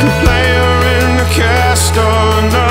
A player in the cast on.